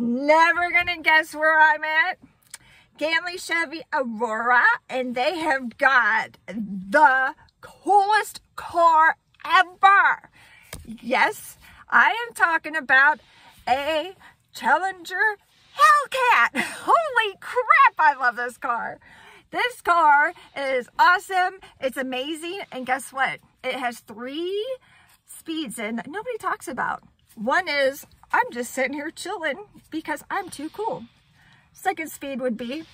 Never gonna guess where I'm at. Ganley Chevy Aurora, and they have got the coolest car ever. Yes, I am talking about a Challenger Hellcat. Holy crap, I love this car. This car is awesome. It's amazing. And guess what? It has three speeds and nobody talks about. One is I'm just sitting here chilling because I'm too cool. Second speed would be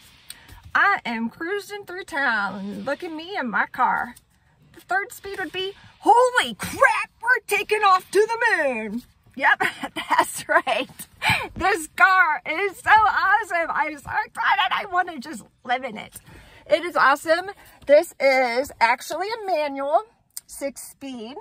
I am cruising through town. Look at me in my car. The third speed would be holy crap, we're taking off to the moon. Yep, that's right. This car is so awesome. I'm so excited. I want to just live in it. It is awesome. This is actually a manual, six speed.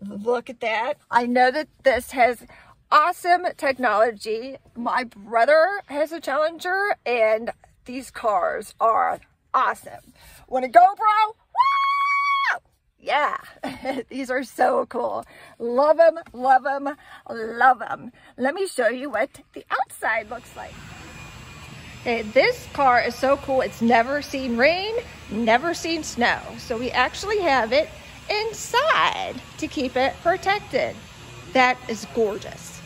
Look at that. I know that this has awesome technology. My brother has a Challenger and these cars are awesome. Want to go, bro? Woo! Yeah, these are so cool. Love them, love them, love them. Let me show you what the outside looks like. Okay, this car is so cool. It's never seen rain, never seen snow. So we actually have it inside to keep it protected. That is gorgeous.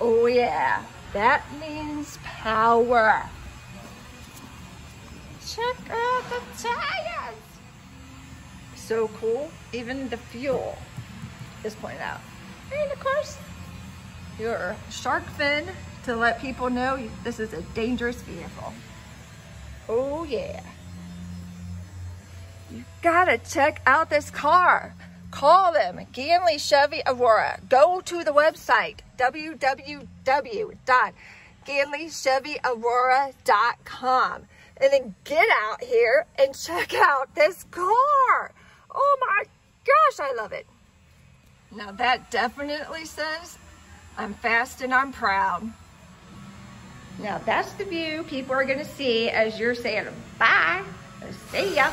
Oh yeah, that means power. Check out the tires. So cool. Even the fuel is pointed out. And of course, your shark fin to let people know this is a dangerous vehicle. Oh yeah. You gotta check out this car. Call them, Ganley Chevy Aurora. Go to the website, www.ganleychevyaurora.com. And then get out here and check out this car. Oh my gosh, I love it. Now that definitely says I'm fast and I'm proud. Now that's the view people are gonna see as you're saying bye. See ya.